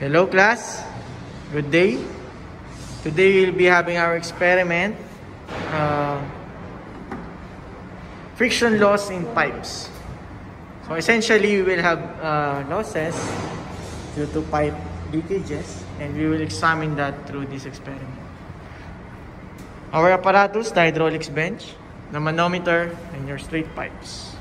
Hello class, good day. Today we'll be having our experiment. Uh, friction loss in pipes. So essentially we will have uh, losses due to pipe leakages and we will examine that through this experiment. Our apparatus, the hydraulics bench, the manometer, and your straight pipes.